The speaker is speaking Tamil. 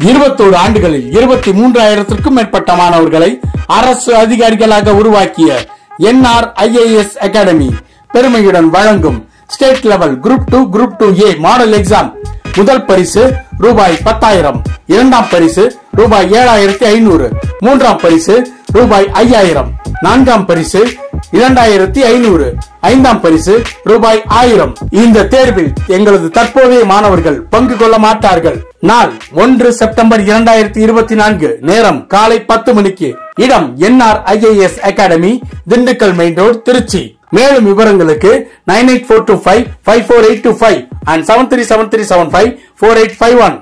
இருபத்தோரு ஆண்டுகளில் இருபத்தி மூன்றாயிரத்திற்கும் மேற்பட்ட மாணவர்களை அரசு அதிகாரிகளாக உருவாக்கிய என்ஆர் ஐஏஎஸ் அகாடமி பெருமையுடன் வழங்கும் state level group two group two A model exam முதல் பரிசு ரூபாய் பத்தாயிரம் இரண்டாம் பரிசு ரூபாய் ஏழாயிரத்தி ஐநூறு மூன்றாம் பரிசு ரூபாய் ஐயாயிரம் நான்காம் பரிசு இரண்டாயிரத்தி ஐநூறு. ஐந்தாம் பரிசு ரூபாய் ஆயிரம். இந்த தேர்வில் எங்களது தற்போதைய மாணவர்கள் பங்கு கொள்ள மாட்டார்கள். நாள் ஒன்று செப்டம்பர் இரண்டாயிரத்தி இருபத்தி நான்கு நேரம் காலை பத்து மணிக்கு. இடம் NR IAS academy Dindigul main road Trichy. மேலும் விவரங்களுக்கு nine eight four two five five four eight two five and seven three seven three seven five four eight five one.